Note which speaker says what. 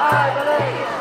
Speaker 1: I believe.